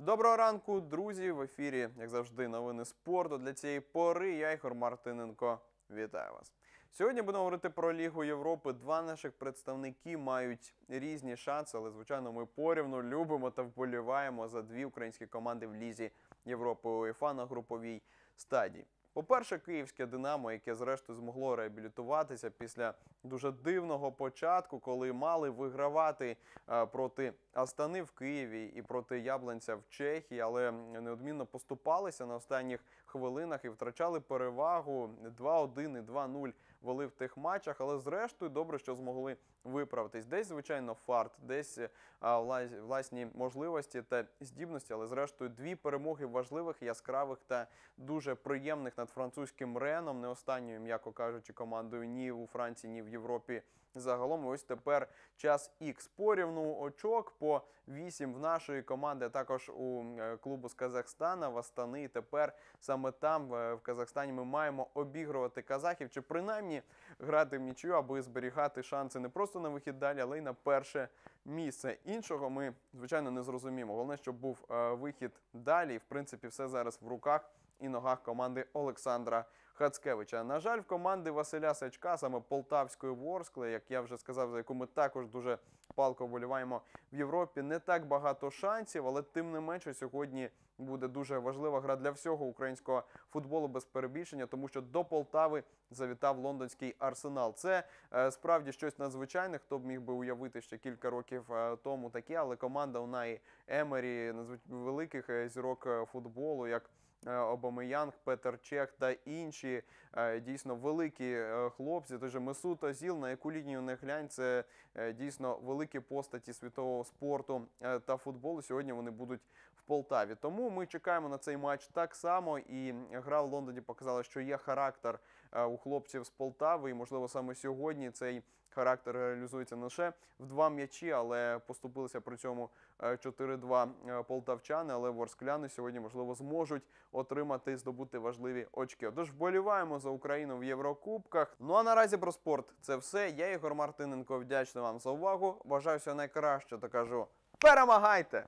Доброго ранку, друзі! В ефірі, як завжди, новини спорту. Для цієї пори я Ігор Мартиненко. Вітаю вас. Сьогодні будемо говорити про Лігу Європи. Два наших представники мають різні шанси, але звичайно ми порівну любимо та вболіваємо за дві українські команди в Лізі Європи УЄФА на груповій стадії. По-перше, київське Динамо, яке зрештою змогло реабілітуватися після дуже дивного початку, коли мали вигравати е, проти Астани в Києві і проти Ябланця в Чехії, але неодмінно поступалися на останніх хвилинах і втрачали перевагу 2-1 і 2-0 вели в тих матчах. Але зрештою добре, що змогли виправитись. Десь, звичайно, фарт, десь е, власні можливості та здібності, але зрештою дві перемоги важливих, яскравих та дуже приємних над французьким Реном, не останньою, м'яко кажучи, командою ні у Франції, ні в Європі. Загалом, ось тепер час Х порівну очок по 8 в нашої команди, а також у е, клубу з Казахстана в Астани. І тепер саме там, е, в Казахстані, ми маємо обігрувати казахів, чи принаймні грати в нічию, аби зберігати шанси не просто на вихід далі, але й на перше місце. Іншого ми, звичайно, не зрозуміємо. Головне, щоб був е, вихід далі. І в принципі, все зараз в руках і ногах команди Олександра Хацкевича. На жаль, в команди Василя Сачка, саме Полтавської Ворскли, як я вже сказав, за яку ми також дуже палко вболіваємо в Європі, не так багато шансів, але тим не менше сьогодні буде дуже важлива гра для всього українського футболу без перебільшення, тому що до Полтави завітав лондонський арсенал. Це е, справді щось надзвичайне. Хто б міг би уявити ще кілька років е, тому таке, але команда Унаї Емері, надзвич... великих е, зірок футболу, як Обамеянг, Петер Чех та інші е, дійсно великі е, хлопці. Той же Месут Озіл, на яку лінію не глянь, це е, дійсно великі постаті світового спорту е, та футболу. Сьогодні вони будуть в Полтаві. Тому ми чекаємо на цей матч так само. І гра в Лондоні показала, що є характер е, у хлопців з Полтави, і можливо саме сьогодні цей характер реалізується не лише в два м'ячі, але поступилися при цьому е, 4-2 е, полтавчани. Але ворскляни сьогодні можливо зможуть отримати і здобути важливі очки. Отож, вболіваємо за Україну в Єврокубках. Ну а наразі про спорт це все. Я Ігор Мартиненко. Вдячний вам за увагу. Бажаю всього найкраще та кажу: перемагайте!